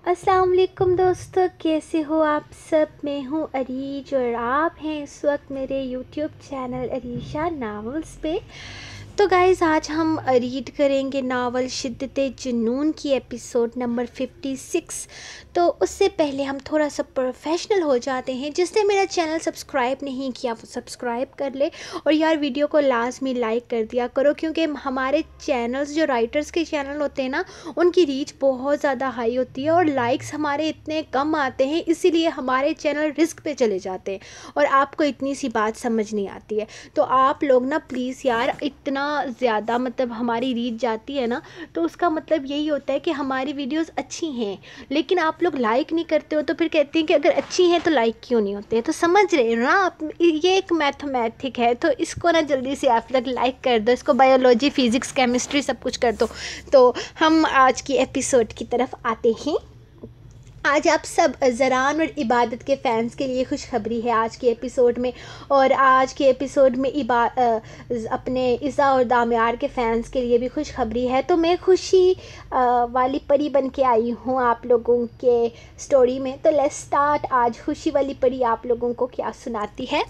अस्सलाम वालेकुम दोस्तों, कैसे हो आप सब? मैं हूँ अरीज और आप हैं इस वक्त मेरे यूट्यूब चैनल अरीशा नावल्स पे। तो गाइज़ आज हम रीड करेंगे नावल शिद्दत जुनून की एपिसोड नंबर 56 तो उससे पहले हम थोड़ा सा प्रोफेशनल हो जाते हैं। जिसने मेरा चैनल सब्सक्राइब नहीं किया, वो सब्सक्राइब कर ले। और यार वीडियो को लाजमी लाइक कर दिया करो, क्योंकि हमारे चैनल्स जो राइटर्स के चैनल होते हैं ना, उनकी रीच बहुत ज़्यादा हाई होती है और लाइक्स हमारे इतने कम आते हैं, इसीलिए हमारे चैनल रिस्क पे चले जाते हैं। और आपको इतनी सी बात समझ नहीं आती है। तो आप लोग ना प्लीज़ यार, इतना ज़्यादा मतलब हमारी रीच जाती है ना तो उसका मतलब यही होता है कि हमारी वीडियोस अच्छी हैं, लेकिन आप लोग लाइक नहीं करते हो तो फिर कहते हैं कि अगर अच्छी हैं तो लाइक क्यों नहीं होते हैं? तो समझ रहे हो ना आप, ये एक मैथमेटिक है तो इसको ना जल्दी से आप लोग लाइक कर दो, इसको बायोलॉजी फिज़िक्स केमिस्ट्री सब कुछ कर दो। तो हम आज की एपिसोड की तरफ़ आते हैं। आज आप सब ज़रान और इबादत के फ़ैन्स के लिए खुशखबरी है आज के एपिसोड में। और आज के एपिसोड में इबा अपने इज़ा और दामियार के फ़ैन्स के लिए भी खुशखबरी है। तो मैं खुशी वाली परी बन के आई हूँ आप लोगों के स्टोरी में। तो लेट्स स्टार्ट आज खुशी वाली परी आप लोगों को क्या सुनाती है।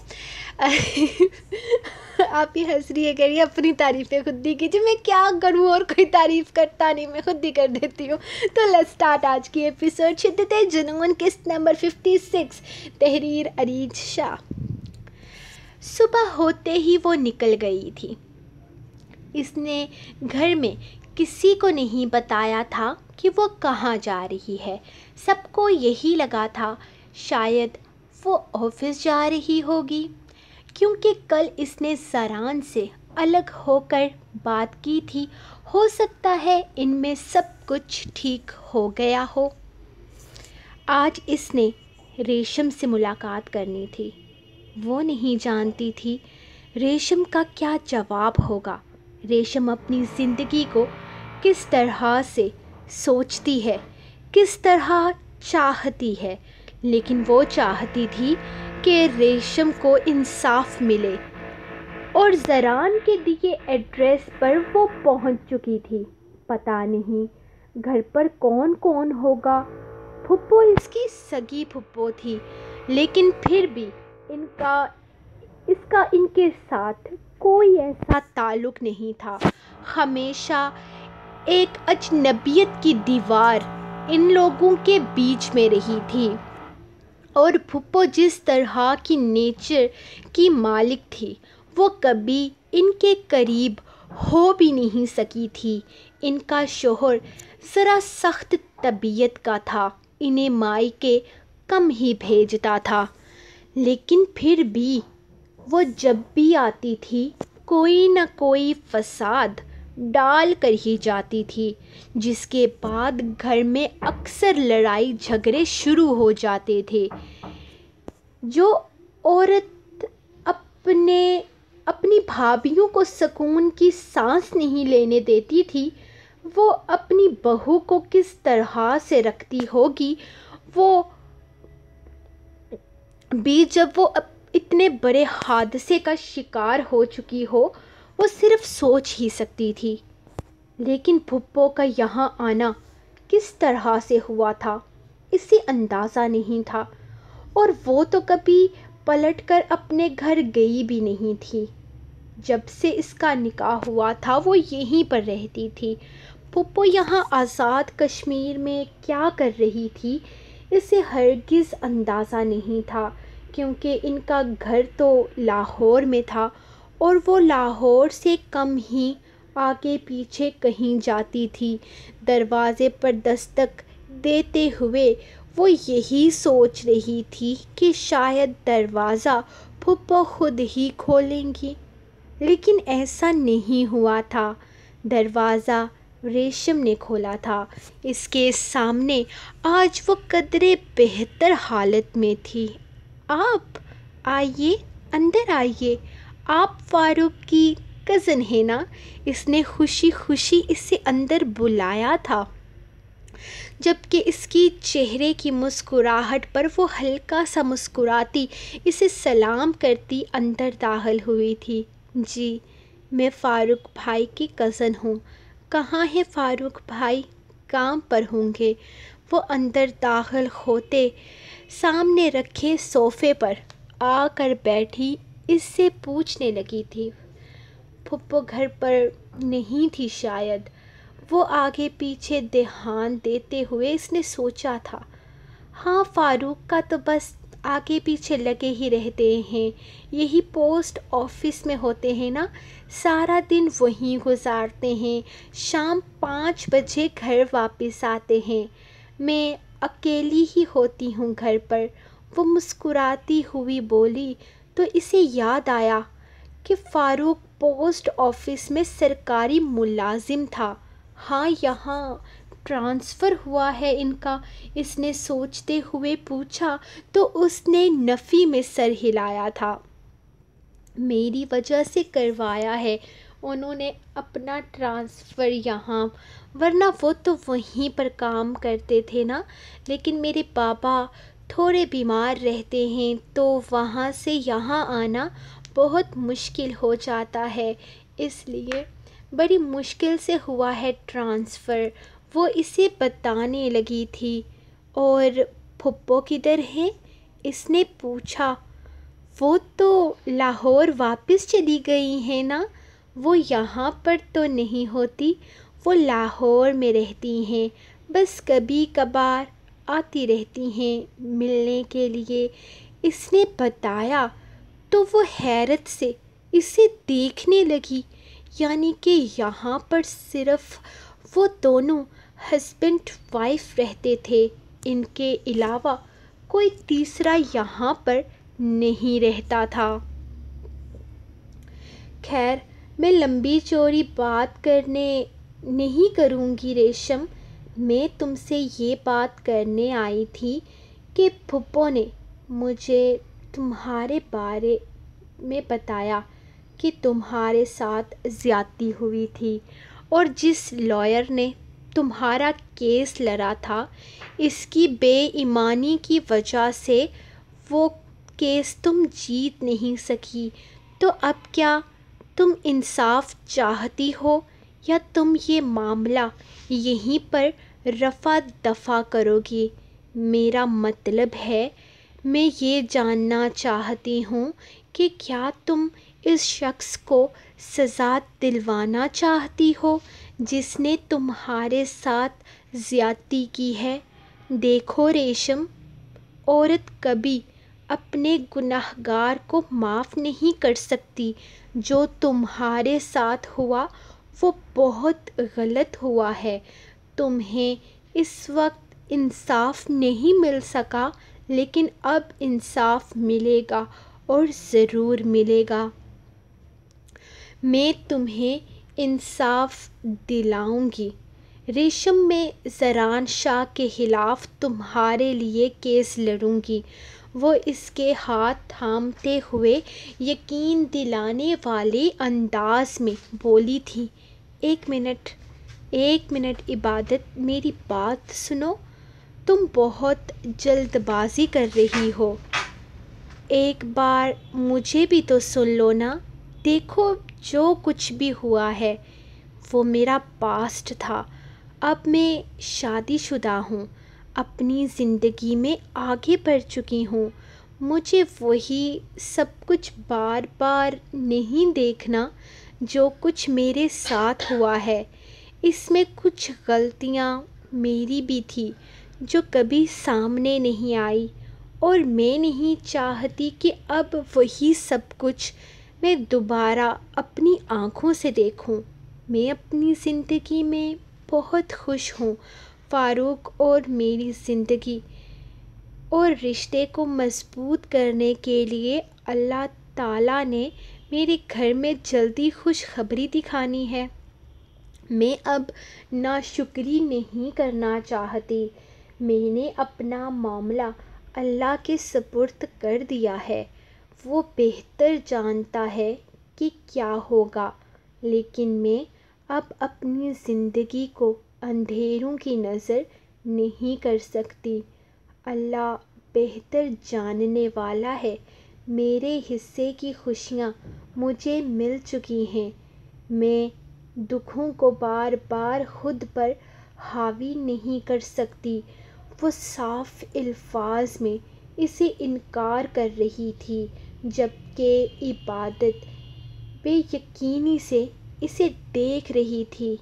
आप ही हंस रही है, कह रही है, अपनी तारीफ़ें खुद ही कीजिए। मैं क्या करूँ और कोई तारीफ़ करता नहीं, मैं खुद ही कर देती हूँ। तो लेट्स स्टार्ट आज की एपिसोड शिद्दत जुनून किस्त नंबर फिफ्टी सिक्स तहरीर अरीज शाह। सुबह होते ही वो निकल गई थी। इसने घर में किसी को नहीं बताया था कि वो कहाँ जा रही है। सबको यही लगा था, शायद वो ऑफ़िस जा रही होगी। क्योंकि कल इसने जरान से अलग होकर बात की थी, हो सकता है इनमें सब कुछ ठीक हो गया हो। आज इसने रेशम से मुलाकात करनी थी। वो नहीं जानती थी रेशम का क्या जवाब होगा। रेशम अपनी ज़िंदगी को किस तरह से सोचती है, किस तरह चाहती है, लेकिन वो चाहती थी कि रेशम को इंसाफ मिले और ज़रान के दिए एड्रेस पर वो पहुँच चुकी थी। पता नहीं घर पर कौन कौन होगा। फुप्पो इसकी सगी फुप्पो थी, लेकिन फिर भी इनका, इसका इनके साथ कोई ऐसा ताल्लुक़ नहीं था। हमेशा एक अजनबियत की दीवार इन लोगों के बीच में रही थी। और फुप्पो जिस तरह की नेचर की मालिक थी, वो कभी इनके करीब हो भी नहीं सकी थी। इनका शोहर ज़रा सख्त तबीयत का था, इन्हें माई के कम ही भेजता था। लेकिन फिर भी वो जब भी आती थी, कोई न कोई फसाद डाल कर ही जाती थी, जिसके बाद घर में अक्सर लड़ाई झगड़े शुरू हो जाते थे। जो औरत अपने, अपनी भाभीियों को सुकून की सांस नहीं लेने देती थी, वो अपनी बहू को किस तरह से रखती होगी, वो भी जब वो इतने बड़े हादसे का शिकार हो चुकी हो वो सिर्फ़ सोच ही सकती थी। लेकिन भुप्पो का यहाँ आना किस तरह से हुआ था, इसे अंदाज़ा नहीं था। और वो तो कभी पलट कर अपने घर गई भी नहीं थी। जब से इसका निकाह हुआ था, वो यहीं पर रहती थी। पुप्पो यहाँ आज़ाद कश्मीर में क्या कर रही थी, इसे हरगिज़ अंदाज़ा नहीं था, क्योंकि इनका घर तो लाहौर में था और वो लाहौर से कम ही आगे पीछे कहीं जाती थी। दरवाज़े पर दस्तक देते हुए वो यही सोच रही थी कि शायद दरवाज़ा फुप्पो खुद ही खोलेंगी। लेकिन ऐसा नहीं हुआ था। दरवाज़ा रेशम ने खोला था। इसके सामने आज वो कदरे बेहतर हालत में थी। आप आइए, अंदर आइए। आप फारूक की कज़न है ना? इसने खुशी खुशी इसे अंदर बुलाया था। जबकि इसकी चेहरे की मुस्कुराहट पर वो हल्का सा मुस्कुराती, इसे सलाम करती अंदर दाखिल हुई थी। जी, मैं फ़ारूक भाई की कज़न हूँ। कहाँ है फ़ारूक भाई? काम पर होंगे? वो अंदर दाखिल होते सामने रखे सोफ़े पर आकर बैठी इससे पूछने लगी थी, फुप्पो घर पर नहीं थी शायद? वो आगे पीछे ध्यान देते हुए इसने सोचा था। हाँ फारूक का तो बस आगे पीछे लगे ही रहते हैं, यही पोस्ट ऑफ़िस में होते हैं ना? सारा दिन वहीं गुजारते हैं, शाम पाँच बजे घर वापस आते हैं। मैं अकेली ही होती हूँ घर पर, वो मुस्कुराती हुई बोली। तो इसे याद आया कि फ़ारूक पोस्ट ऑफ़िस में सरकारी मुलाजिम था। हाँ यहाँ ट्रांसफ़र हुआ है इनका। इसने सोचते हुए पूछा तो उसने नफ़ी में सर हिलाया था। मेरी वजह से करवाया है। उन्होंने अपना ट्रांसफ़र यहाँ, वरना वो तो वहीं पर काम करते थे ना। लेकिन मेरे पापा थोड़े बीमार रहते हैं तो वहाँ से यहाँ आना बहुत मुश्किल हो जाता है। इसलिए बड़ी मुश्किल से हुआ है ट्रांसफ़र। वो इसे बताने लगी थी। और फुप्पो किधर है? इसने पूछा। वो तो लाहौर वापस चली गई है ना? वो यहाँ पर तो नहीं होती। वो लाहौर में रहती हैं। बस कभी कभार आती रहती हैं मिलने के लिए। इसने बताया तो वो हैरत से इसे देखने लगी। यानी कि यहाँ पर सिर्फ़ वो दोनों हस्बैंड वाइफ रहते थे। इनके अलावा कोई तीसरा यहाँ पर नहीं रहता था। खैर, मैं लंबी चोरी बात करने नहीं करूँगी रेशम। मैं तुमसे ये बात करने आई थी कि फुप्पो ने मुझे तुम्हारे बारे में बताया कि तुम्हारे साथ ज़्यादती हुई थी और जिस लॉयर ने तुम्हारा केस लड़ा था, इसकी बेईमानी की वजह से वो केस तुम जीत नहीं सकी। तो अब क्या तुम इंसाफ चाहती हो या तुम ये मामला यहीं पर रफ़ा दफ़ा करोगी। मेरा मतलब है, मैं ये जानना चाहती हूँ कि क्या तुम इस शख्स को सज़ा दिलवाना चाहती हो, जिसने तुम्हारे साथ ज़्यादती की है। देखो रेशम, औरत कभी अपने गुनाहगार को माफ़ नहीं कर सकती। जो तुम्हारे साथ हुआ, वो बहुत गलत हुआ है। तुम्हें इस वक्त इंसाफ नहीं मिल सका, लेकिन अब इंसाफ मिलेगा और ज़रूर मिलेगा। मैं तुम्हें इंसाफ दिलाऊँगी। रेशम में ज़रान शाह के ख़िलाफ़ तुम्हारे लिए केस लड़ूँगी। वो इसके हाथ थामते हुए यकीन दिलाने वाले अंदाज में बोली थी। एक मिनट। एक मिनट इबादत, मेरी बात सुनो। तुम बहुत जल्दबाजी कर रही हो। एक बार मुझे भी तो सुन लो ना। देखो जो कुछ भी हुआ है, वो मेरा पास्ट था। अब मैं शादीशुदा हूँ। अपनी ज़िंदगी में आगे बढ़ चुकी हूँ। मुझे वही सब कुछ बार बार नहीं देखना जो कुछ मेरे साथ हुआ है। इसमें कुछ गलतियाँ मेरी भी थी, जो कभी सामने नहीं आई। और मैं नहीं चाहती कि अब वही सब कुछ मैं दोबारा अपनी आँखों से देखूँ। मैं अपनी ज़िंदगी में बहुत खुश हूँ। फ़ारूक और मेरी ज़िंदगी और रिश्ते को मज़बूत करने के लिए अल्लाह ताला ने मेरे घर में जल्दी खुशखबरी दिखानी है। मैं अब नाशुक्री नहीं करना चाहती। मैंने अपना मामला अल्लाह के सपुर्द कर दिया है। वो बेहतर जानता है कि क्या होगा। लेकिन मैं अब अपनी ज़िंदगी को अंधेरों की नज़र नहीं कर सकती। अल्लाह बेहतर जानने वाला है। मेरे हिस्से की खुशियाँ मुझे मिल चुकी हैं। मैं दुखों को बार बार खुद पर हावी नहीं कर सकती। वो साफ़ अल्फाज में इसे इनकार कर रही थी, जबकि इबादत बेयकीनी से इसे देख रही थी।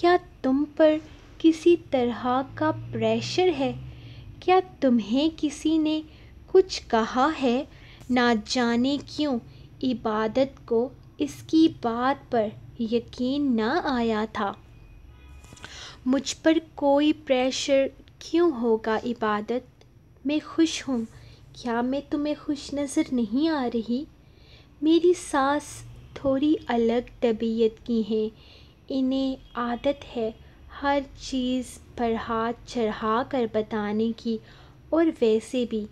क्या तुम पर किसी तरह का प्रेशर है? क्या तुम्हें किसी ने कुछ कहा है? ना जाने क्यों इबादत को इसकी बात पर यकीन ना आया था। मुझ पर कोई प्रेशर क्यों होगा इबादत? मैं खुश हूँ। क्या मैं तुम्हें खुश नज़र नहीं आ रही? मेरी सास थोड़ी अलग तबीयत की हैं। इन्हें आदत है हर चीज़ पर हाथ चढ़ा कर बताने की और वैसे भी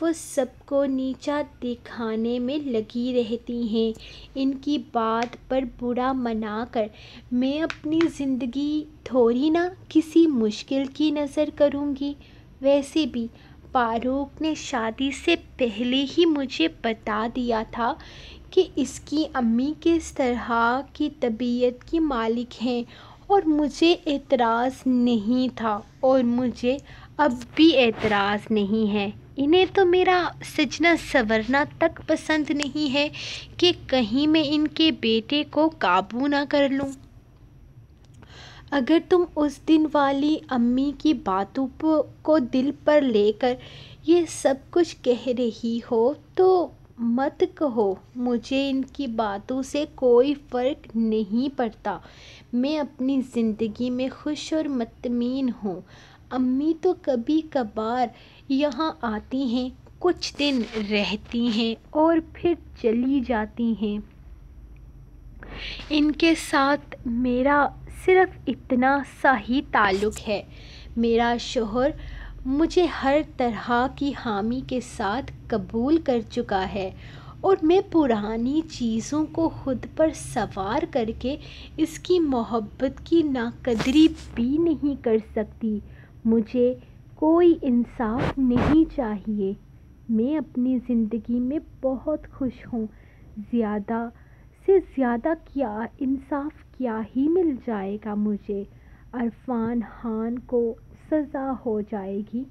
वो सबको नीचा दिखाने में लगी रहती हैं। इनकी बात पर बुरा मना कर, मैं अपनी ज़िंदगी थोड़ी ना किसी मुश्किल की नज़र करूँगी। वैसे भी, फारूक ने शादी से पहले ही मुझे बता दिया था कि इसकी अम्मी किस तरह की तबीयत की मालिक हैं और मुझे एतराज़ नहीं था और मुझे अब भी एतराज़ नहीं है। इन्हें तो मेरा सजना संवरना तक पसंद नहीं है कि कहीं मैं इनके बेटे को काबू ना कर लूँ। अगर तुम उस दिन वाली अम्मी की बातों को दिल पर लेकर ये सब कुछ कह रही हो तो मत कहो, मुझे इनकी बातों से कोई फ़र्क नहीं पड़ता। मैं अपनी ज़िंदगी में खुश और मतमीन हूँ। अम्मी तो कभी कभार यहाँ आती हैं, कुछ दिन रहती हैं और फिर चली जाती हैं। इनके साथ मेरा सिर्फ़ इतना सा ही ताल्लुक़ है। मेरा शोहर मुझे हर तरह की हामी के साथ कबूल कर चुका है और मैं पुरानी चीज़ों को खुद पर सवार करके इसकी मोहब्बत की नाकदरी भी नहीं कर सकती। मुझे कोई इंसाफ नहीं चाहिए। मैं अपनी ज़िंदगी में बहुत खुश हूँ। ज़्यादा से ज़्यादा क्या इंसाफ क्या ही मिल जाएगा मुझे? अरफान खान को सज़ा हो जाएगी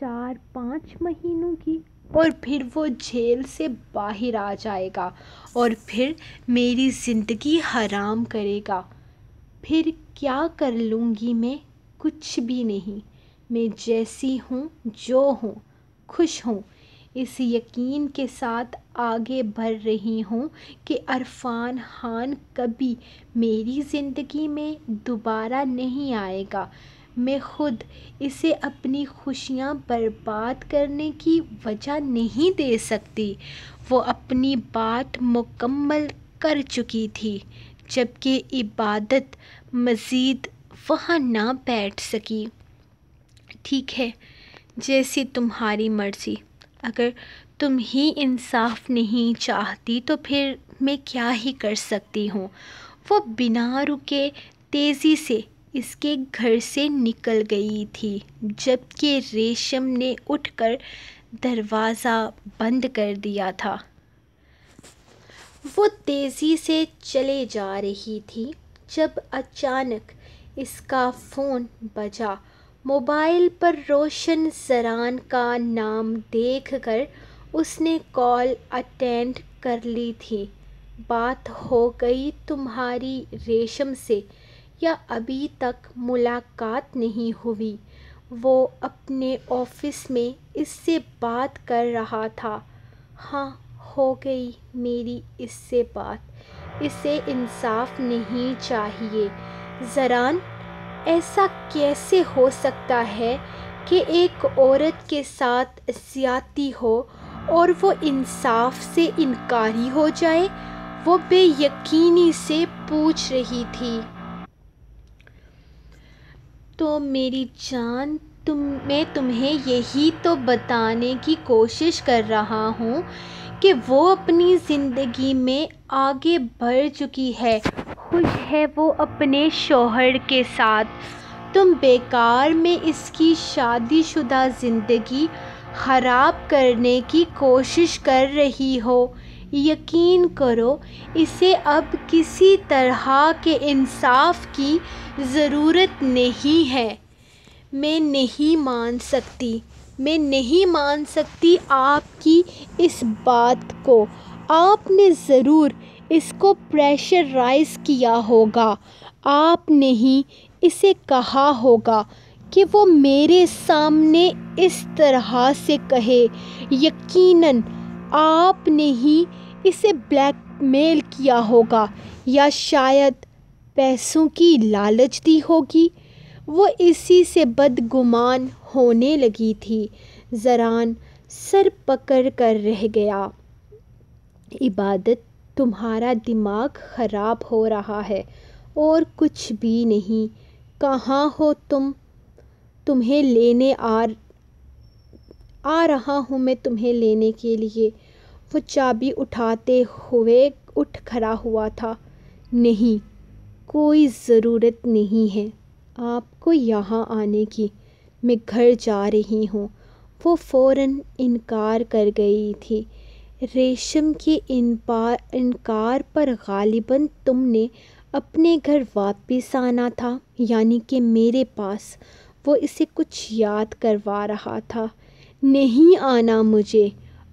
चार पाँच महीनों की। और फिर वो जेल से बाहर आ जाएगा और फिर मेरी ज़िंदगी हराम करेगा। फिर क्या कर लूँगी मैं? कुछ भी नहीं। मैं जैसी हूँ, जो हूँ, खुश हूँ। इस यकीन के साथ आगे बढ़ रही हूँ कि अरफान खान कभी मेरी ज़िंदगी में दोबारा नहीं आएगा। मैं खुद इसे अपनी खुशियाँ बर्बाद करने की वजह नहीं दे सकती। वो अपनी बात मुकम्मल कर चुकी थी, जबकि इबादत मज़ीद वहाँ ना बैठ सकी। ठीक है, जैसी तुम्हारी मर्ज़ी। अगर तुम ही इंसाफ नहीं चाहती तो फिर मैं क्या ही कर सकती हूँ? वो बिना रुके तेज़ी से इसके घर से निकल गई थी, जबकि रेशम ने उठकर दरवाज़ा बंद कर दिया था। वो तेज़ी से चले जा रही थी, जब अचानक इसका फ़ोन बजा मोबाइल पर रोशन जरान का नाम देखकर उसने कॉल अटेंड कर ली थी। बात हो गई तुम्हारी रेशम से, या अभी तक मुलाकात नहीं हुई? वो अपने ऑफ़िस में इससे बात कर रहा था। हाँ हो गई मेरी इससे बात। इसे इंसाफ नहीं चाहिए। ज़रान ऐसा कैसे हो सकता है कि एक औरत के साथ ज़्यादती हो और वो इंसाफ से इनकारी हो जाए? वो बेयकीनी से पूछ रही थी। तो मेरी जान, तुम, मैं तुम्हें यही तो बताने की कोशिश कर रहा हूँ कि वो अपनी ज़िंदगी में आगे बढ़ चुकी है। खुश है वो अपने शोहर के साथ। तुम बेकार में इसकी शादीशुदा ज़िंदगी ख़राब करने की कोशिश कर रही हो। यकीन करो, इसे अब किसी तरह के इंसाफ की ज़रूरत नहीं है। मैं नहीं मान सकती। मैं नहीं मान सकती आपकी इस बात को। आपने ज़रूर इसको प्रेशराइज़ किया होगा। आपने ही इसे कहा होगा कि वो मेरे सामने इस तरह से कहे। यकीनन, आपने ही इसे ब्लैकमेल किया होगा या शायद पैसों की लालच दी होगी। वो इसी से बदगुमान होने लगी थी। ज़रान सर पकड़ कर रह गया। इबादत तुम्हारा दिमाग ख़राब हो रहा है और कुछ भी नहीं। कहाँ हो तुम? तुम्हें लेने आ आ रहा हूँ मैं तुम्हें लेने के लिए। वो चाबी उठाते हुए उठ खड़ा हुआ था। नहीं, कोई ज़रूरत नहीं है। आपको यहाँ आने की, मैं घर जा रही हूँ। वो फ़ौर इनकार कर गई थी। रेशम के इन इनकार पर गालिबा तुमने अपने घर वापस आना था, यानी कि मेरे पास। वो इसे कुछ याद करवा रहा था। नहीं आना मुझे।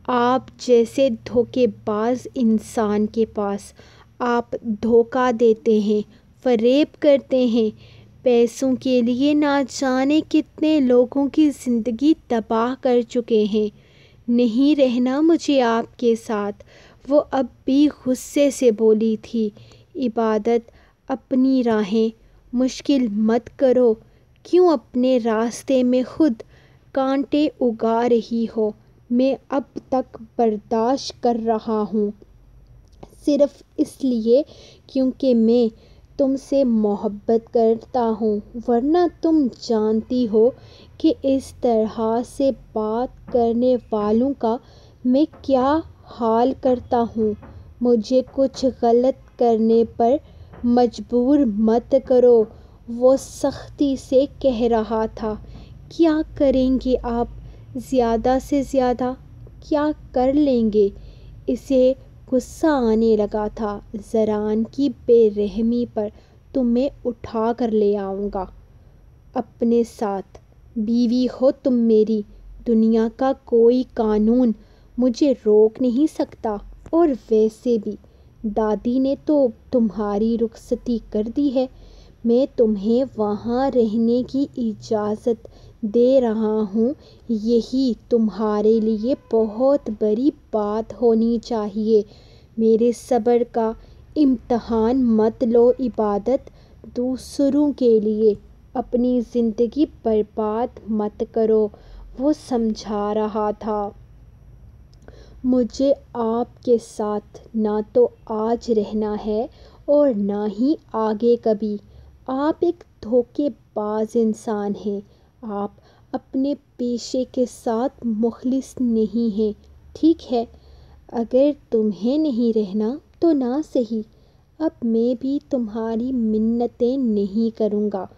आप जैसे धोखेबाज इंसान के पास, आप धोखा देते हैं, फ़रेब करते हैं। पैसों के लिए ना जाने कितने लोगों की ज़िंदगी तबाह कर चुके हैं। नहीं रहना मुझे आपके साथ। वो अब भी गुस्से से बोली थी, इबादत अपनी राहें। मुश्किल मत करो। क्यों अपने रास्ते में खुद कांटे उगा रही हो? मैं अब तक बर्दाश्त कर रहा हूँ। सिर्फ़ इसलिए क्योंकि मैं तुमसे मोहब्बत करता हूँ, वरना तुम जानती हो कि इस तरह से बात करने वालों का मैं क्या हाल करता हूँ। मुझे कुछ गलत करने पर मजबूर मत करो, वो सख्ती से कह रहा था। क्या करेंगे आप? ज़्यादा से ज़्यादा क्या कर लेंगे? इसे गुस्सा आने लगा था। ज़रान की बेरहमी पर तुम्हें उठा कर ले आऊँगा। अपने साथ, बीवी हो तुम मेरी। दुनिया का कोई कानून मुझे रोक नहीं सकता, और वैसे भी। दादी ने तो तुम्हारी रुखसती कर दी है। मैं तुम्हें वहाँ रहने की इजाज़त दे रहा हूँ। यही तुम्हारे लिए बहुत बड़ी बात होनी चाहिए। मेरे सब्र का इम्तहान मत लो इबादत दूसरों के लिए। अपनी ज़िंदगी बर्बाद मत करो, वो समझा रहा था। मुझे आपके साथ ना तो आज रहना है और ना ही आगे कभी। आप एक धोखेबाज इंसान हैं। आप अपने पेशे के साथ मुखलिस नहीं हैं, ठीक है? अगर तुम्हें नहीं रहना तो ना सही। अब मैं भी तुम्हारी मिन्नतें नहीं करूँगा।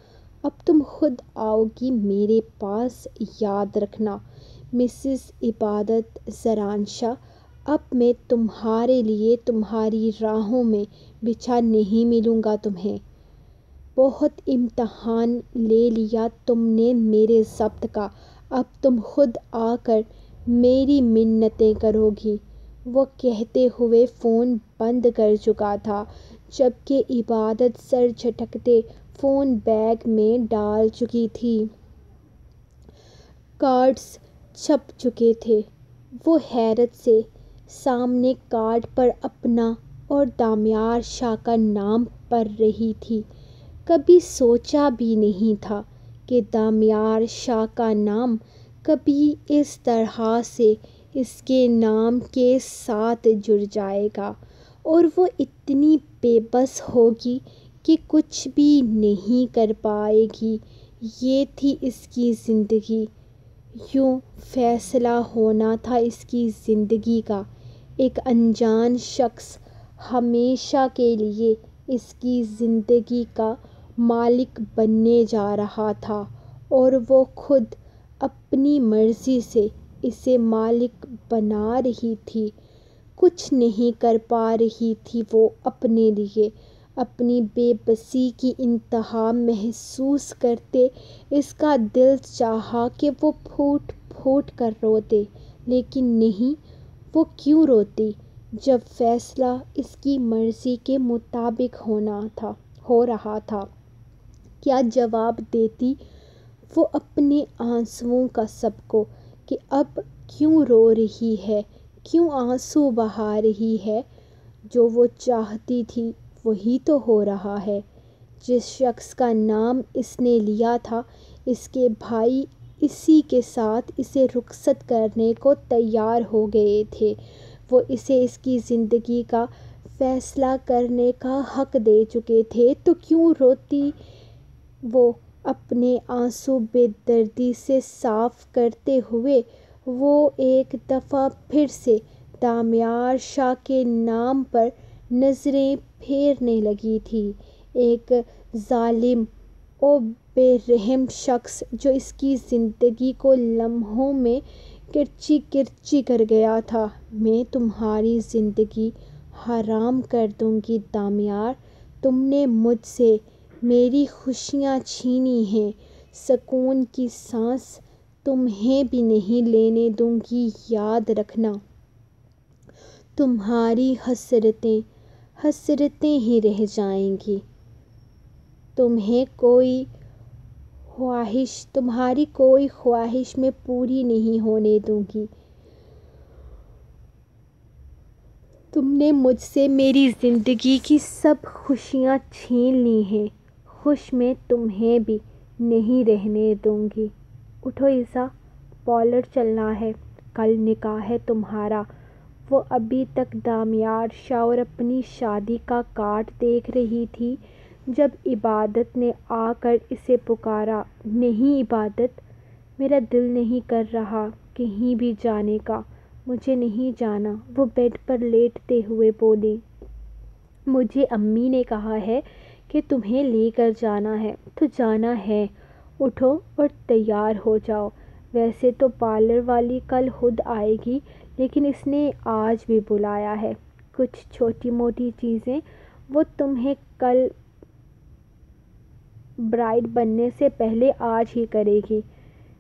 अब तुम खुद आओगी मेरे पास, याद रखना। मिसिस इबादत जरानशा अब मैं तुम्हारे लिए तुम्हारी राहों में बिछा नहीं मिलूँगा तुम्हें। बहुत इम्तहान ले लिया तुमने मेरे ज़ब्त का। अब तुम खुद आकर मेरी मिन्नतें करोगी। वो कहते हुए फ़ोन बंद कर चुका था, जबकि इबादत सर झटकते फ़ोन बैग में डाल चुकी थी। कार्ड्स छप चुके थे। वो हैरत से सामने कार्ड पर अपना और दामियार शाह का नाम पढ़ रही थी। कभी सोचा भी नहीं था कि दामियार शाह का नाम कभी इस तरह से इसके नाम के साथ जुड़ जाएगा और वो इतनी बेबस होगी कि कुछ भी नहीं कर पाएगी। ये थी इसकी ज़िंदगी। यूँ फैसला होना था इसकी ज़िंदगी का। एक अनजान शख्स हमेशा के लिए इसकी ज़िंदगी का मालिक बनने जा रहा था और वो खुद अपनी मर्ज़ी से इसे मालिक बना रही थी। कुछ नहीं कर पा रही थी वो अपने लिए, अपनी बेबसी की इंतहा महसूस करते। इसका दिल चाहा कि वो फूट फूट कर रोते, लेकिन नहीं, वो क्यों रोती? जब फैसला इसकी मर्ज़ी के मुताबिक होना था, हो रहा था। क्या जवाब देती? वो अपने आंसुओं का सबको कि अब क्यों रो रही है? क्यों आँसू बहा रही है? जो वो चाहती थी, वही तो हो रहा है। जिस शख्स का नाम इसने लिया था, इसके भाई इसी के साथ इसे रुखसत करने को तैयार हो गए थे। वो इसे इसकी ज़िंदगी का फ़ैसला करने का हक दे चुके थे। तो क्यों रोती वो अपने आँसू बेदर्दी से साफ़ करते हुए वो एक दफ़ा फिर से दामियार शाह के नाम पर नज़रें फेरने लगी थी। एक ज़ालिम और बेरहम शख्स जो इसकी ज़िंदगी को लम्हों में किरची किरची कर गया था। मैं तुम्हारी ज़िंदगी हराम कर दूँगी दामियार। तुमने मुझसे मेरी खुशियाँ छीनी हैं। सुकून की सांस तुम्हें भी नहीं लेने दूँगी, याद रखना। तुम्हारी हसरतें हसरतें ही रह जाएँगी। तुम्हें कोई ख्वाहिश, तुम्हारी कोई ख्वाहिश में पूरी नहीं होने दूँगी। तुमने मुझसे मेरी ज़िंदगी की सब खुशियाँ छीन ली हैं। खुश में तुम्हें भी नहीं रहने दूँगी। उठो ईसा, पॉलर चलना है, कल निकाह है तुम्हारा। वो अभी तक दामियार शाह और अपनी शादी का काट देख रही थी। जब इबादत ने आकर इसे पुकारा, नहीं इबादत, मेरा दिल नहीं कर रहा कहीं भी जाने का, मुझे नहीं जाना। वो बेड पर लेटते हुए बोली, मुझे अम्मी ने कहा है कि तुम्हें लेकर जाना है तो जाना है। उठो और तैयार हो जाओ। वैसे तो पार्लर वाली कल खुद आएगी, लेकिन इसने आज भी बुलाया है। कुछ छोटी मोटी चीज़ें, वो तुम्हें कल ब्राइड बनने से पहले आज ही करेगी,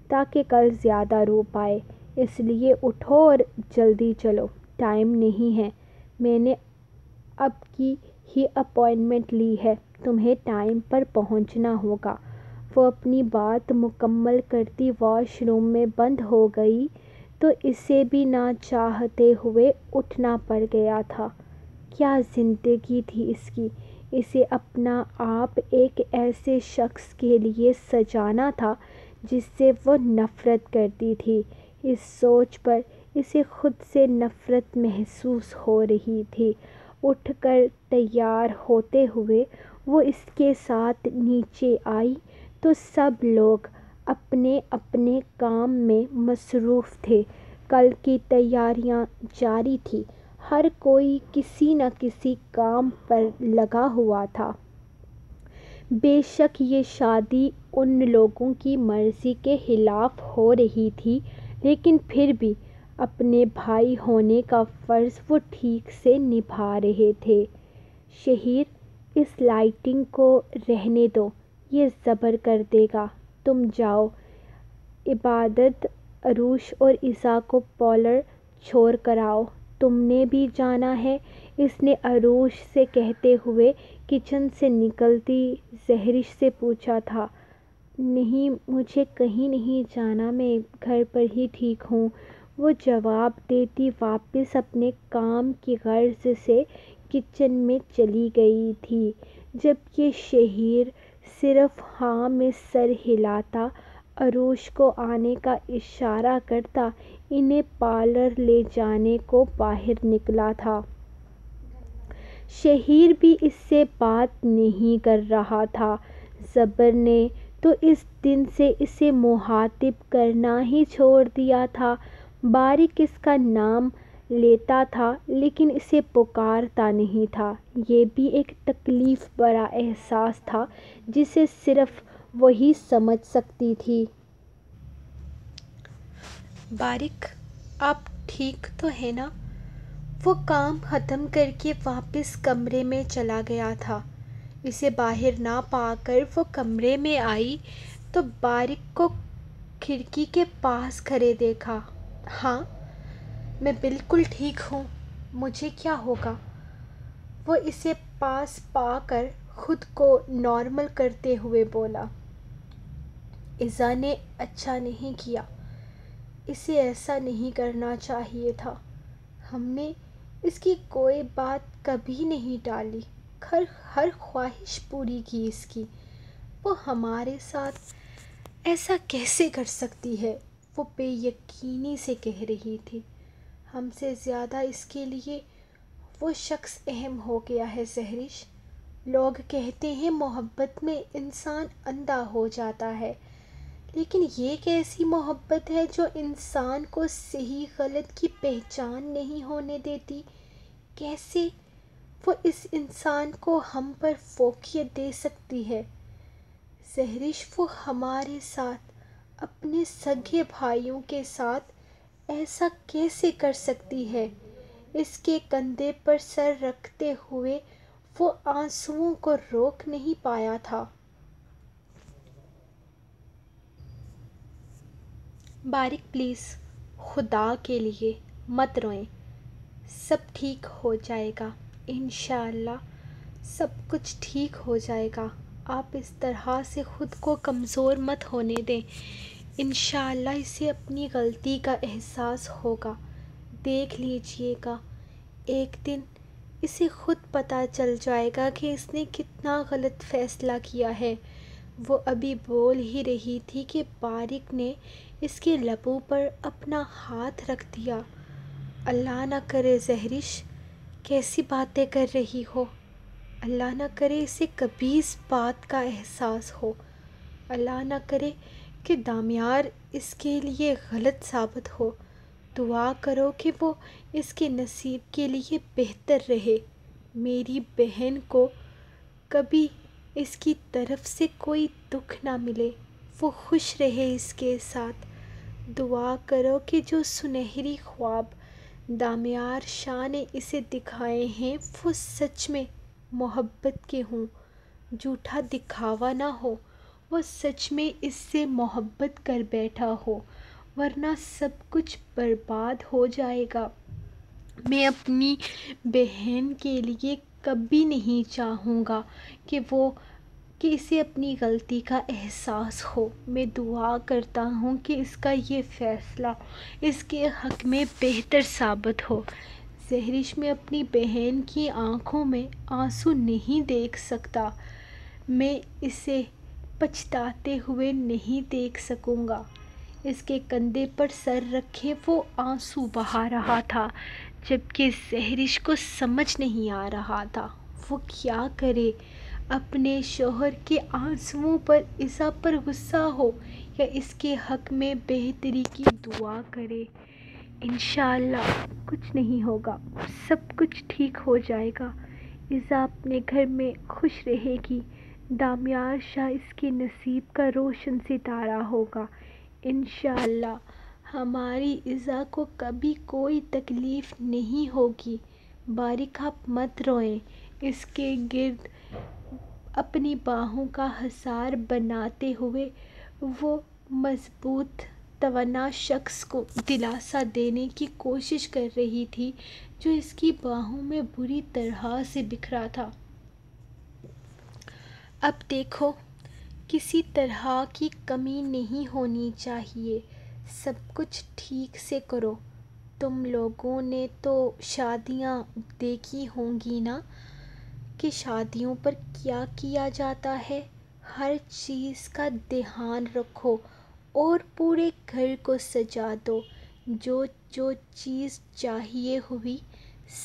ताकि कल ज़्यादा रो पाए। इसलिए उठो और जल्दी चलो। टाइम नहीं है। मैंने अब की ही अपॉइंटमेंट ली है। तुम्हें टाइम पर पहुँचना होगा। वो अपनी बात मुकम्मल करती वॉशरूम में बंद हो गई तो इसे भी ना चाहते हुए उठना पड़ गया था। क्या ज़िंदगी थी इसकी? इसे अपना आप एक ऐसे शख्स के लिए सजाना था, जिससे वो नफ़रत करती थी। इस सोच पर इसे खुद से नफ़रत महसूस हो रही थी। उठकर तैयार होते हुए वो इसके साथ नीचे आई तो सब लोग अपने अपने काम में मसरूफ़ थे। कल की तैयारियाँ जारी थी। हर कोई किसी न किसी काम पर लगा हुआ था। बेशक ये शादी उन लोगों की मर्ज़ी के ख़िलाफ़ हो रही थी, लेकिन फिर भी अपने भाई होने का फ़र्ज़ वो ठीक से निभा रहे थे। शहीर इस लाइटिंग को रहने दो। ये ज़बर कर देगा। तुम जाओ। इबादत, अरूश और ईसा को पॉलर छोड़ कर आओ। तुमने भी जाना है। इसने अरूश से कहते हुए किचन से निकलती जहरिश से पूछा था, नहीं, मुझे कहीं नहीं जाना। मैं घर पर ही ठीक हूँ। वो जवाब देती वापस अपने काम की गर्ज से किचन में चली गई थी जब ये शहीर सिर्फ़ हाँ में सर हिलाता, अरूश को आने का इशारा करता, इन्हें पार्लर ले जाने को बाहर निकला था। शहीर भी इससे बात नहीं कर रहा था। ज़बर ने तो इस दिन से इसे मुहातिब करना ही छोड़ दिया था। बारिक इसका नाम लेता था, लेकिन इसे पुकारता नहीं था। ये भी एक तकलीफ़ बड़ा एहसास था, जिसे सिर्फ़ वही समझ सकती थी। बारिक, आप ठीक तो है ना? वो काम ख़त्म करके वापस कमरे में चला गया था। इसे बाहर ना पाकर वो कमरे में आई तो बारिक को खिड़की के पास खड़े देखा। हाँ मैं बिल्कुल ठीक हूँ। मुझे क्या होगा? वो इसे पास पाकर खुद को नॉर्मल करते हुए बोला। इज़ा ने अच्छा नहीं किया। इसे ऐसा नहीं करना चाहिए था। हमने इसकी कोई बात कभी नहीं टाली। हर हर ख्वाहिश पूरी की इसकी। वो हमारे साथ ऐसा कैसे कर सकती है? वो बेयकीनी से कह रही थी। हमसे ज़्यादा इसके लिए वो शख्स अहम हो गया है सहरिश लोग कहते हैं मोहब्बत में इंसान अंधा हो जाता है। लेकिन ये कैसी मोहब्बत है जो इंसान को सही गलत की पहचान नहीं होने देती? कैसे वो इस इंसान को हम पर फोकियत दे सकती है? सहरिश वो हमारे साथ, अपने सगे भाइयों के साथ ऐसा कैसे कर सकती है? इसके कंधे पर सर रखते हुए वो आंसुओं को रोक नहीं पाया था। बारिक, प्लीज़, खुदा के लिए मत रोएँ। सब ठीक हो जाएगा इन सब कुछ ठीक हो जाएगा। आप इस तरह से ख़ुद को कमज़ोर मत होने दें। इन इसे अपनी गलती का एहसास होगा। देख लीजिएगा, एक दिन इसे ख़ुद पता चल जाएगा कि इसने कितना गलत फ़ैसला किया है। वो अभी बोल ही रही थी कि बारिक ने इसके लबों पर अपना हाथ रख दिया। अल्लाह ना करे जहरिश, कैसी बातें कर रही हो? अल्लाह ना करे इसे कभी इस बात का एहसास हो। अल्लाह ना करे कि दामियार इसके लिए गलत साबित हो। दुआ करो कि वो इसके नसीब के लिए बेहतर रहे। मेरी बहन को कभी इसकी तरफ़ से कोई दुख ना मिले। वो खुश रहे इसके साथ। दुआ करो कि जो सुनहरी ख्वाब दामियार शाह ने इसे दिखाए हैं, वो सच में मोहब्बत के हों। झूठा दिखावा ना हो। वो सच में इससे मोहब्बत कर बैठा हो, वरना सब कुछ बर्बाद हो जाएगा। मैं अपनी बहन के लिए कभी नहीं चाहूँगा कि वो, कि इसे अपनी गलती का एहसास हो। मैं दुआ करता हूँ कि इसका ये फ़ैसला इसके हक़ में बेहतर साबित हो। जहरिश में अपनी बहन की आँखों में आँसू नहीं देख सकता। मैं इसे पछताते हुए नहीं देख सकूँगा। इसके कंधे पर सर रखे वो आँसू बहा रहा था, जबकि जहरिश को समझ नहीं आ रहा था। वो क्या करे? अपने शोहर के आंसुओं पर ईसा पर गुस्सा हो या इसके हक में बेहतरी की दुआ करे? इन कुछ नहीं होगा। सब कुछ ठीक हो जाएगा। ईसा अपने घर में खुश रहेगी। दामियार शाह इसके नसीब का रोशन सितारा होगा। इन हमारी इज़ा को कभी कोई तकलीफ़ नहीं होगी। बारिक आप मत रोएँ। इसके गिर्द अपनी बाहों का हसार बनाते हुए वो मज़बूत तवन्ना शख्स को दिलासा देने की कोशिश कर रही थी, जो इसकी बाहों में बुरी तरह से बिखरा था। अब देखो, किसी तरह की कमी नहीं होनी चाहिए। सब कुछ ठीक से करो। तुम लोगों ने तो शादियाँ देखी होंगी ना? कि शादियों पर क्या किया जाता है? हर चीज़ का ध्यान रखो और पूरे घर को सजा दो। जो जो चीज़ चाहिए हुई,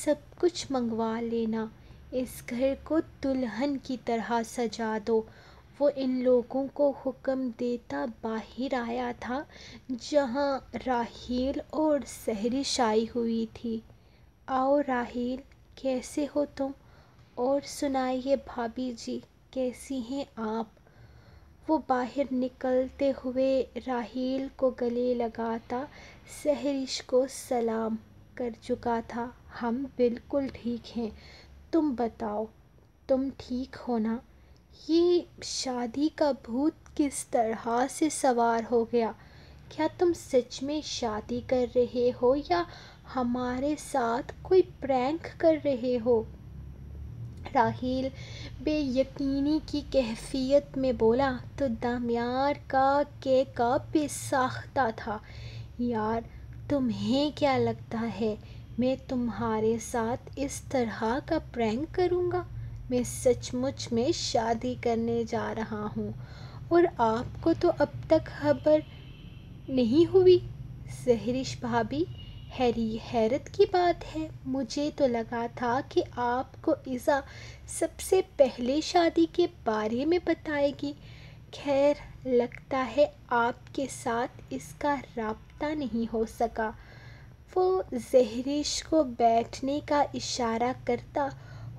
सब कुछ मंगवा लेना। इस घर को दुल्हन की तरह सजा दो। वो इन लोगों को हुक्म देता बाहर आया था, जहाँ राहील और सहरिश आई हुई थी। आओ राहील, कैसे हो तुम? और सुनाइए भाभी जी, कैसी हैं आप? वो बाहर निकलते हुए राहील को गले लगाता, सहरिश को सलाम कर चुका था। हम बिल्कुल ठीक हैं। तुम बताओ, तुम ठीक हो ना? ये शादी का भूत किस तरह से सवार हो गया? क्या तुम सच में शादी कर रहे हो या हमारे साथ कोई प्रैंक कर रहे हो? राहील बेयकीनी की कैफियत में बोला तो दामियार का के का बेसाख्ता था। यार, तुम्हें क्या लगता है मैं तुम्हारे साथ इस तरह का प्रैंक करूँगा। मैं सचमुच में शादी करने जा रहा हूँ और आपको तो अब तक खबर नहीं हुई। सहरिश भाभी, हैरी हैरत की बात है। मुझे तो लगा था कि आपको ईज़ा सबसे पहले शादी के बारे में बताएगी। खैर, लगता है आपके साथ इसका रबता नहीं हो सका। वो जहरीश को बैठने का इशारा करता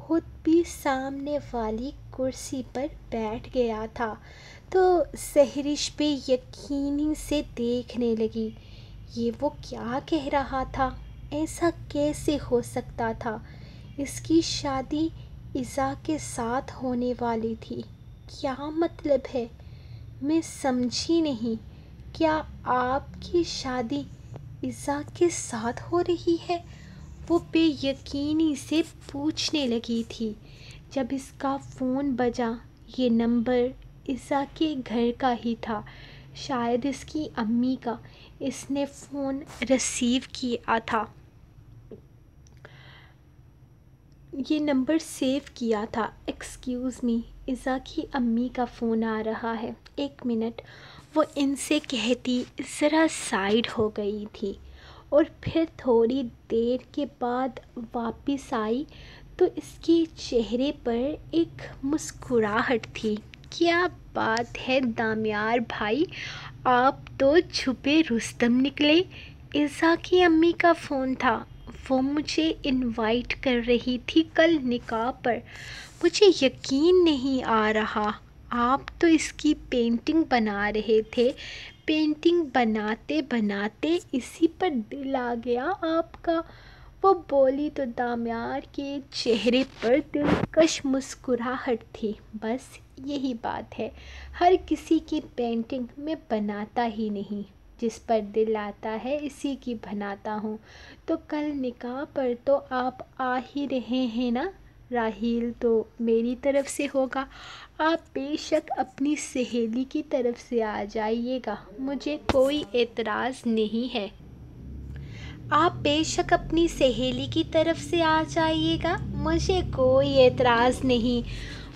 खुद भी सामने वाली कुर्सी पर बैठ गया था। तो सहरिश पे यकीनी से देखने लगी, ये वो क्या कह रहा था? ऐसा कैसे हो सकता था? इसकी शादी इज़ा के साथ होने वाली थी। क्या मतलब है? मैं समझी नहीं। क्या आपकी शादी इज़ा के साथ हो रही है। वो बेयकीनी से पूछने लगी थी। जब इसका फ़ोन बजा, ये नंबर ईसा के घर का ही था। शायद इसकी अम्मी का। इसने फ़ोन रिसीव किया था। ये नंबर सेव किया था। एक्सक्यूज़ मी ईसा की अम्मी का फ़ोन आ रहा है। एक मिनट। वो इनसे कहती ज़रा साइड हो गई थी और फिर थोड़ी देर के बाद वापस आई तो इसके चेहरे पर एक मुस्कुराहट थी। क्या बात है दामियार भाई, आप तो छुपे रुस्तम निकले। ईसा की अम्मी का फ़ोन था, वो मुझे इनवाइट कर रही थी कल निकाह पर। मुझे यकीन नहीं आ रहा आप तो इसकी पेंटिंग बना रहे थे। पेंटिंग बनाते बनाते इसी पर दिल आ गया आपका। वो बोली तो दाम्यार के चेहरे पर दिलकश मुस्कुराहट थी। बस यही बात है। हर किसी की पेंटिंग मैं बनाता ही नहीं। जिस पर दिल आता है इसी की बनाता हूँ। तो कल निकाह पर तो आप आ ही रहे हैं ना? राहील तो मेरी तरफ़ से होगा। आप बेशक अपनी सहेली की तरफ़ से आ जाइएगा। मुझे कोई एतराज़ नहीं है। आप बेशक अपनी सहेली की तरफ़ से आ जाइएगा। मुझे कोई एतराज़ नहीं।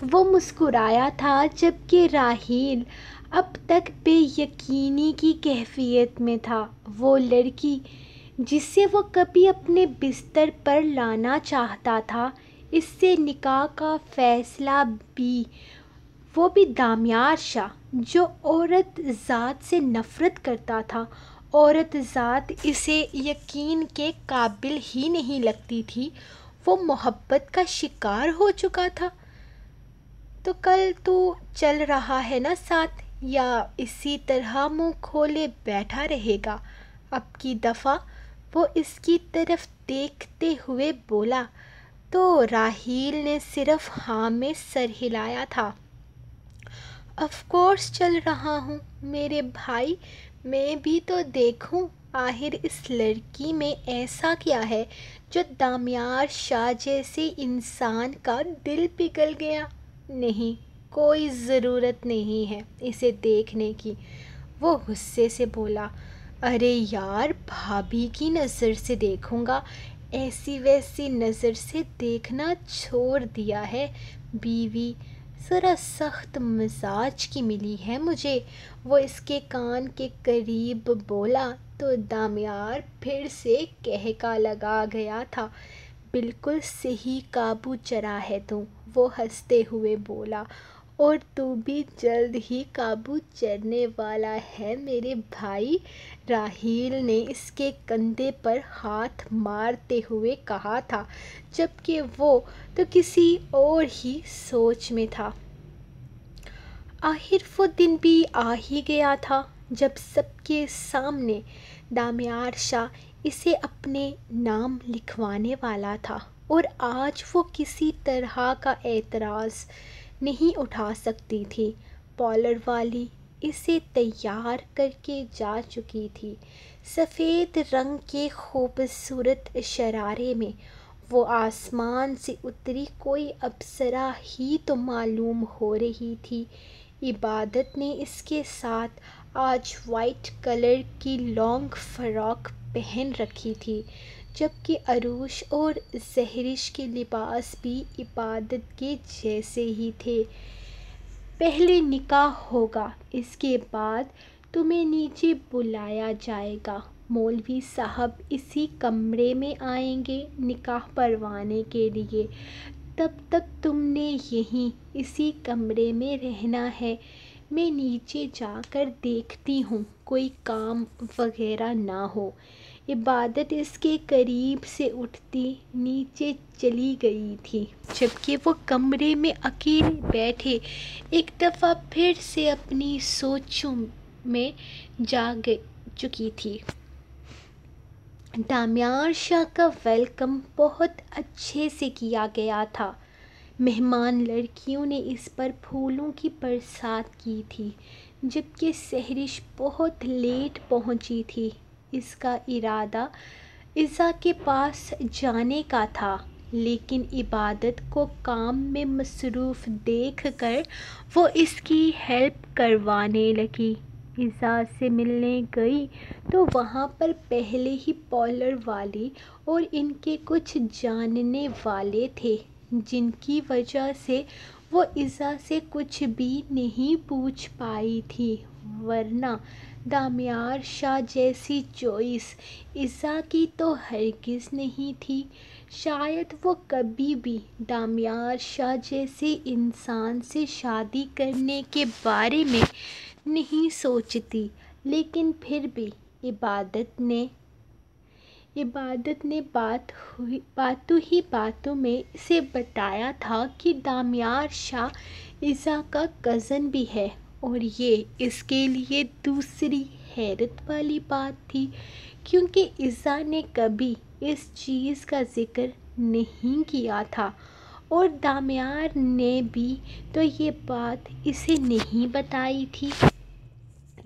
वो मुस्कुराया था, जबकि राहील अब तक बेयकीनी की कैफियत में था। वो लड़की जिसे वो कभी अपने बिस्तर पर लाना चाहता था इससे निकाह का फ़ैसला भी, वो भी दामियार शाह, जो औरत ज़ात से नफ़रत करता था। औरत ज़ात इसे यकीन के काबिल ही नहीं लगती थी। वो मोहब्बत का शिकार हो चुका था। तो कल तो चल रहा है ना साथ, या इसी तरह मुँह खोले बैठा रहेगा? अब की दफ़ा वो इसकी तरफ़ देखते हुए बोला तो राहील ने सिर्फ़ हाँ में सर हिलाया था। ऑफ़ कोर्स चल रहा हूँ, मेरे भाई। मैं भी तो देखूँ आखिर इस लड़की में ऐसा क्या है जो दामियार शाह जैसे इंसान का दिल पिघल गया? नहीं, कोई ज़रूरत नहीं है इसे देखने की, वो गुस्से से बोला। अरे यार, भाभी की नज़र से देखूँगा ऐसी वैसी नज़र से देखना छोड़ दिया है। बीवी, ज़रा सख्त मिजाज की मिली है मुझे। वो इसके कान के करीब बोला तो दामियार फिर से कहका लगा गया था। बिल्कुल सही काबू चरा है तू, वो हँसते हुए बोला। और तू भी जल्द ही काबू चढ़ने वाला है मेरे भाई। राहील ने इसके कंधे पर हाथ मारते हुए कहा था, जबकि वो तो किसी और ही सोच में था। आखिर वो दिन भी आ ही गया था, जब सबके सामने दामियार शाह इसे अपने नाम लिखवाने वाला था, और आज वो किसी तरह का एतराज़ नहीं उठा सकती थी। पॉलर वाली इसे तैयार करके जा चुकी थी। सफ़ेद रंग के खूबसूरत शरारे में वो आसमान से उतरी कोई अप्सरा ही तो मालूम हो रही थी। इबादत ने इसके साथ आज वाइट कलर की लॉन्ग फ्रॉक पहन रखी थी। जबकि अरूश और जहरिश के लिबास भी इबादत के जैसे ही थे। पहले निकाह होगा, इसके बाद तुम्हें नीचे बुलाया जाएगा। मौलवी साहब इसी कमरे में आएँगे निकाह परवाने के लिए। तब तक तुमने यहीं इसी कमरे में रहना है। मैं नीचे जाकर देखती हूँ, कोई काम वगैरह ना हो। इबादत इसके करीब से उठती, नीचे चली गई थी। जबकि वो कमरे में अकेले बैठे, एक दफ़ा फिर से अपनी सोचों में जा चुकी थी। दामियार शाह का वेलकम बहुत अच्छे से किया गया था। मेहमान लड़कियों ने इस पर फूलों की बरसात की थी, जबकि सहरिश बहुत लेट पहुँची थी। इसका इरादा इज़ा के पास जाने का था, लेकिन इबादत को काम में मसरूफ़ देख कर वो इसकी हेल्प करवाने लगी। इज़ा से मिलने गई तो वहाँ पर पहले ही पॉलर वाली और इनके कुछ जानने वाले थे, जिनकी वजह से वो इज़ा से कुछ भी नहीं पूछ पाई थी, वरना दामियार शाह जैसी चॉइस। ईसा की तो हरगिज़ नहीं थी। शायद वो कभी भी दामियार शाह जैसे इंसान से शादी करने के बारे में नहीं सोचती। लेकिन फिर भी इबादत ने इबादत ने बात हुई, बातों ही बातों में इसे बताया था कि दामियार शाह ईसा का कज़न भी है। और ये इसके लिए दूसरी हैरत वाली बात थी, क्योंकि ईसा ने कभी इस चीज़ का ज़िक्र नहीं किया था। और दामियार ने भी तो ये बात इसे नहीं बताई थी।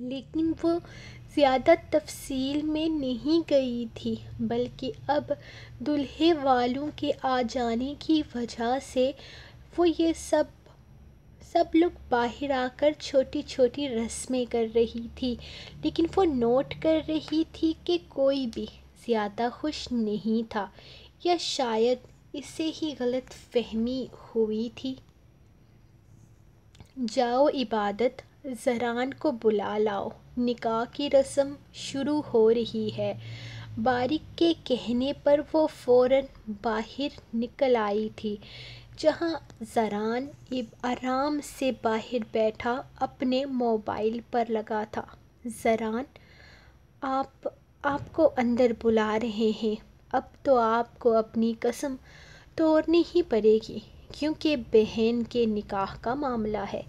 लेकिन वो ज़्यादा तफसील में नहीं गई थी, बल्कि अब दूल्हे वालों के आ जाने की वजह से वो ये सब सब लोग बाहर आकर छोटी छोटी रस्में कर रही थी, लेकिन वो नोट कर रही थी कि कोई भी ज़्यादा खुश नहीं था, या शायद इससे ही गलत फहमी हुई थी। जाओ इबादत, ज़रान को बुला लाओ। निकाह की रस्म शुरू हो रही है। बारिक के कहने पर वो फ़ौर बाहर निकल आई थी। जहाँ ज़रान आराम से बाहर बैठा अपने मोबाइल पर लगा था। ज़रान, आप, आपको अंदर बुला रहे हैं। अब तो आपको अपनी कसम तोड़नी ही पड़ेगी, क्योंकि बहन के निकाह का मामला है।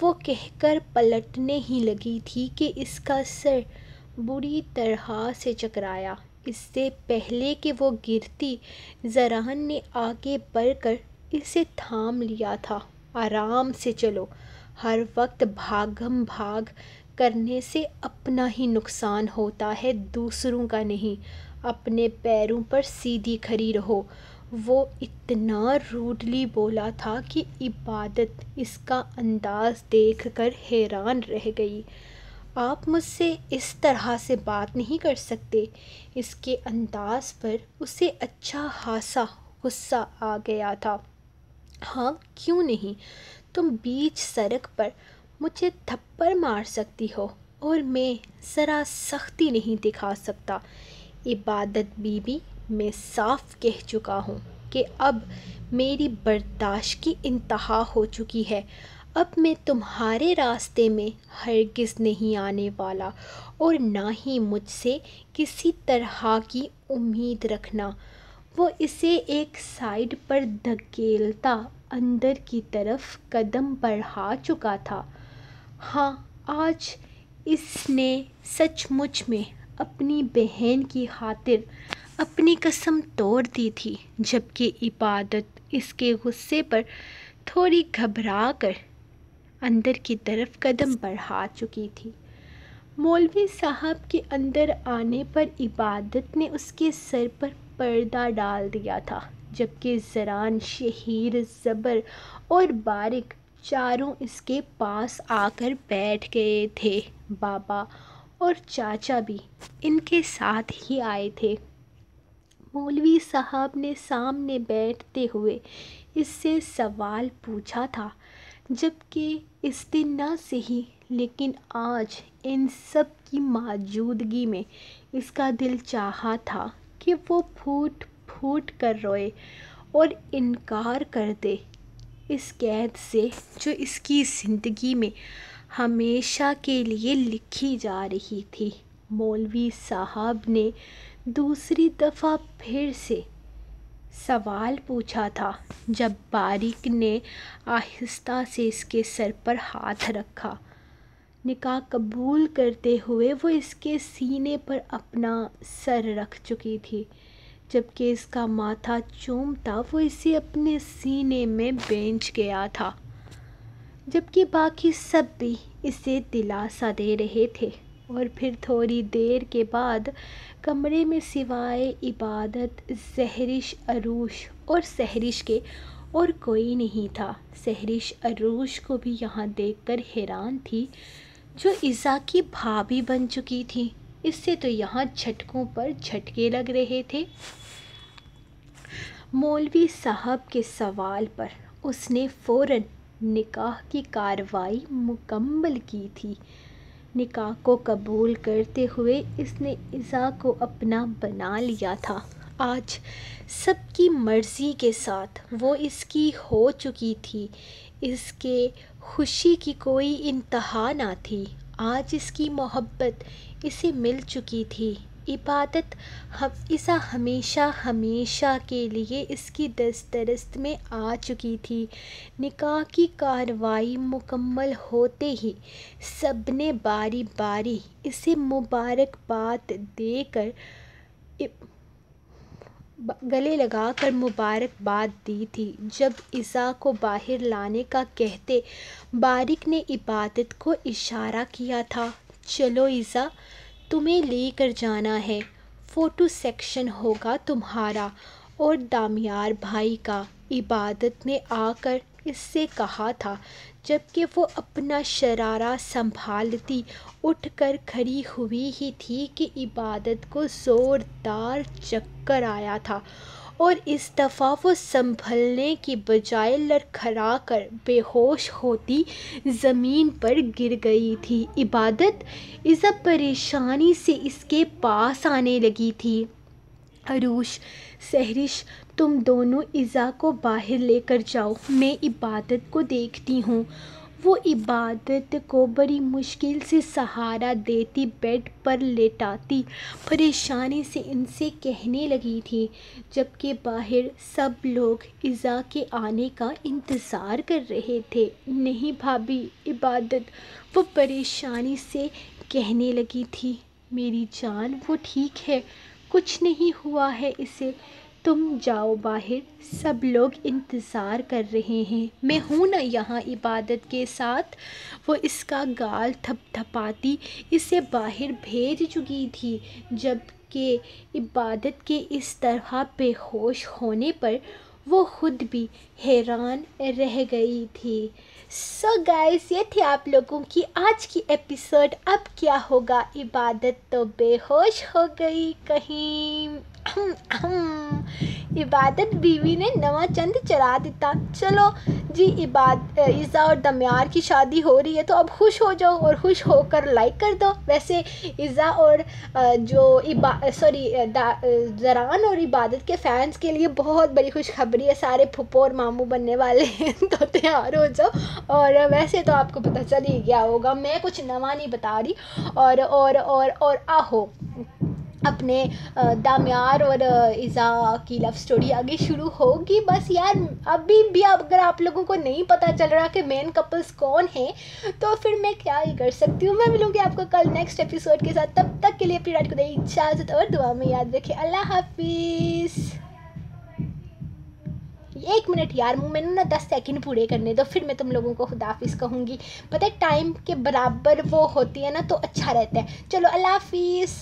वो कहकर पलटने ही लगी थी कि इसका सर बुरी तरह से चकराया। इससे पहले कि वो गिरती, जरान ने आगे बढ़कर इसे थाम लिया था। आराम से चलो। हर वक्त भागम भाग करने से अपना ही नुकसान होता है, दूसरों का नहीं। अपने पैरों पर सीधी खड़ी रहो। वो इतना रूडली बोला था कि इबादत इसका अंदाज़ देखकर हैरान रह गई। आप मुझसे इस तरह से बात नहीं कर सकते। इसके अंदाज पर उसे अच्छा हासा गुस्सा आ गया था। हाँ क्यों नहीं? तुम बीच सड़क पर मुझे थप्पड़ मार सकती हो और मैं ज़रा सख्ती नहीं दिखा सकता। इबादत बीबी मैं साफ़ कह चुका हूँ कि अब मेरी बर्दाश्त की इंतहा हो चुकी है। अब मैं तुम्हारे रास्ते में हरगिज़ नहीं आने वाला और ना ही मुझसे किसी तरह की उम्मीद रखना। वो इसे एक साइड पर धकेलता अंदर की तरफ़ कदम बढ़ा चुका था। हाँ आज इसने सचमुच में अपनी बहन की खातिर अपनी कसम तोड़ दी थी, जबकि इबादत इसके गुस्से पर थोड़ी घबरा कर अंदर की तरफ़ कदम बढ़ा चुकी थी। मौलवी साहब के अंदर आने पर इबादत ने उसके सर पर पर्दा डाल दिया था, जबकि जरान शहीर ज़बर और बारिक चारों इसके पास आकर बैठ गए थे। बाबा और चाचा भी इनके साथ ही आए थे। मौलवी साहब ने सामने बैठते हुए इससे सवाल पूछा था, जबकि इस दिन ना सही, लेकिन आज इन सब की मौजूदगी में इसका दिल चाहा था। कि वो फूट फूट कर रोए और इनकार कर दे इस कैद से जो इसकी ज़िंदगी में हमेशा के लिए लिखी जा रही थी। मौलवी साहब ने दूसरी दफ़ा फिर से सवाल पूछा था। जब बारिक ने आहिस्ता से इसके सर पर हाथ रखा निकाह कबूल करते हुए वो इसके सीने पर अपना सर रख चुकी थी। जबकि इसका माथा चूमता वो इसे अपने सीने में बेंच गया था। जबकि बाकी सब भी इसे दिलासा दे रहे थे। और फिर थोड़ी देर के बाद कमरे में सिवाय इबादत सहरिश अरूश और सहरिश के और कोई नहीं था। सहरिश अरूश को भी यहाँ देखकर हैरान थी जो ईज़ा की भाभी बन चुकी थी। इससे तो यहाँ झटकों पर झटके लग रहे थे। मौलवी साहब के सवाल पर उसने फ़ौरन निकाह की कार्रवाई मुकम्मल की थी। निकाह को कबूल करते हुए इसने ईज़ा को अपना बना लिया था। आज सबकी मर्ज़ी के साथ वो इसकी हो चुकी थी। इसके खुशी की कोई इंतहा ना थी। आज इसकी मोहब्बत इसे मिल चुकी थी। इबादत हफीसा हमेशा हमेशा के लिए इसकी दस्तरस्त में आ चुकी थी। निकाह की कार्रवाई मुकम्मल होते ही सबने बारी बारी इसे मुबारकबाद देकर गले लगाकर मुबारकबाद दी थी। जब ईसा को बाहर लाने का कहते, बारिक ने इबादत को इशारा किया था, चलो ईसा, तुम्हें लेकर जाना है। फ़ोटो सेक्शन होगा तुम्हारा और दामियार भाई का। इबादत ने आकर इससे कहा था, जबकि वो अपना शरारा संभालती उठकर खड़ी हुई ही थी कि इबादत को ज़ोरदार चक्कर आया था और इस दफ़ा वो संभलने की बजाय लड़खड़ा कर बेहोश होती ज़मीन पर गिर गई थी। इबादत इज़ा परेशानी से इसके पास आने लगी थी। अरूश सहरिश, तुम दोनों इज़ा को बाहर लेकर जाओ। मैं इबादत को देखती हूँ। वो इबादत को बड़ी मुश्किल से सहारा देती, बेड पर लेटाती, परेशानी से इनसे कहने लगी थी, जबकि बाहर सब लोग इज़ा के आने का इंतज़ार कर रहे थे। नहीं भाभी, इबादत, वो परेशानी से कहने लगी थी, मेरी जान वो ठीक है। कुछ नहीं हुआ है इसे। तुम जाओ बाहर। सब लोग इंतज़ार कर रहे हैं। मैं हूँ ना यहाँ इबादत के साथ। वो इसका गाल थपथपाती इसे बाहर भेज चुकी थी, जबकि इबादत के इस तरह बेहोश होने पर वो खुद भी हैरान रह गई थी। सो so गाइस ये थी आप लोगों की आज की एपिसोड अब क्या होगा? इबादत तो बेहोश हो गई कहीं। इबादत बीवी ने नवा चंद चला दिता। चलो जी, इबाद ईज़ा और दमियार की शादी हो रही है तो अब खुश हो जाओ और खुश होकर लाइक कर दो। वैसे ईज़ा और जो इबा सॉरी ज़रान और इबादत के फ़ैन्स के लिए बहुत बड़ी खुशखबरी है। सारे फुप्पो और मामू बनने वाले हैं तो तैयार हो जाओ। और वैसे तो आपको पता चल ही गया होगा, मैं कुछ नवा नहीं बता रही। और और और और आहो अपने दामियार और इज़ा की लव स्टोरी आगे शुरू होगी। बस यार, अभी भी अगर आप लोगों को नहीं पता चल रहा कि मेन कपल्स कौन है तो फिर मैं क्या ही कर सकती हूँ। मैं मिलूँगी आपको कल नेक्स्ट एपिसोड के साथ। तब तक के लिए अपनी रात को दे इजाज़त और दुआ में याद रखें। अल्लाह हाफिज़। एक मिनट यार मैंने ना दस सेकंड पूरे करने दो, फिर मैं तुम लोगों को खुदाफिज कहूँगी। पता है टाइम के बराबर वो होती है ना तो अच्छा रहता है। चलो, अल्लाह हाफिज़।